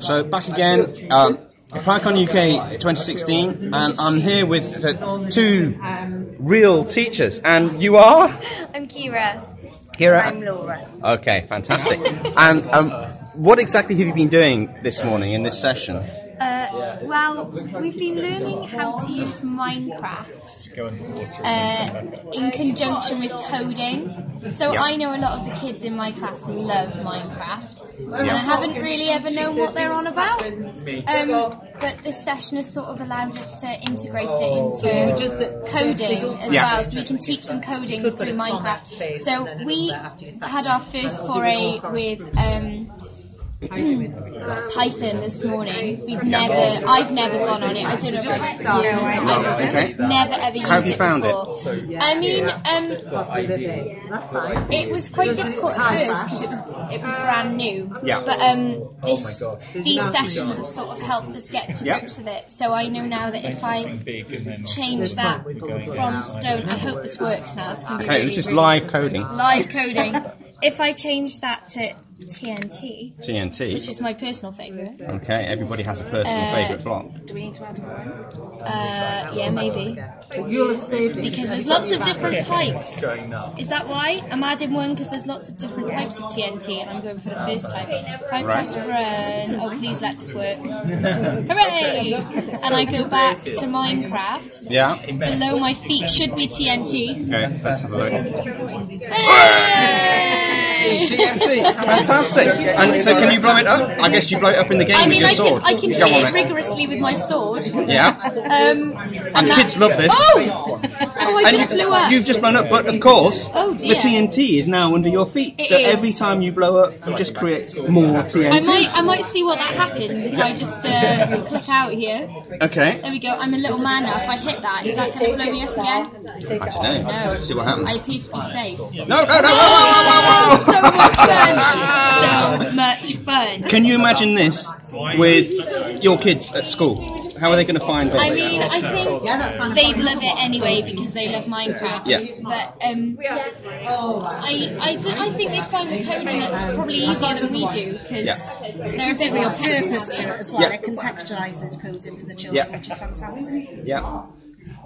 So back again, um, UK 2016, and I'm here with the two real teachers, and you are I'm Kira. Kira. I'm Laura. Okay, fantastic. and um, what exactly have you been doing this morning in this session? Well, we've been learning how to use Minecraft uh, in conjunction with coding. So Yeah. I know a lot of the kids in my class love Minecraft, and I haven't really ever known what they're on about. Um, but this session has sort of allowed us to integrate it into coding as Yeah. well, so we can teach them coding through Minecraft. So we had our first foray with. Um, Python this morning. We've never, I've never gone on it. I don't know about you. Okay. I've never ever used How have you it found it? I mean, um, it was quite difficult at first because it was it was brand new. Yeah. But um, this these sessions have sort of helped us get to grips with it. So I know now that if I change that from stone, I hope this works now. It's going to be Okay, really, this is live coding. live coding. if I change that to TNT, TNT. which is my personal favourite. Okay, everybody has a personal Uh, favourite block. Do we need to add one? Uh, yeah, maybe. You'll have saved it. Because there's lots of different types. Is that why? I'm adding one because there's lots of different types of TNT and I'm going for the first type. If I press run, oh please let this work. Hooray! And I go back to Minecraft. Yeah. Below my feet should be TNT. Okay, let's have a look. Hooray! TNT, fantastic. And so, can you blow it up? I guess you blow it up in the game I with mean, your I can, sword. I can Go hit it rigorously with my sword. Yeah. Um, and that- kids love this. Oh! Oh, I And just you, blew up. You've just blown up, but of course, Oh, the. TNT is now under your feet. It so is. every time you blow up, you just create more TNT. I might, I might see what that happens if I just uh, click out here. Okay. There we go. I'm a little man now. If I hit that, is that going to blow me up again? I don't know. No. See what happens. I happens. appear to be safe. No, no, no! Whoa, whoa, whoa, whoa, whoa, So much fun. So much fun. Can you imagine this with your kids at school? How are they going to find this? I mean, I think they'd love it anyway because they love Minecraft. Yeah. But um, I, I, do- I think they'd find the coding probably easier than we do because Yeah. they're a bit more purpose to it technical. as well. Yeah. It contextualises coding for the children, Yeah. which is fantastic. Yeah.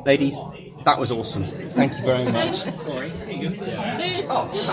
Ladies, that was awesome. Thank you very much.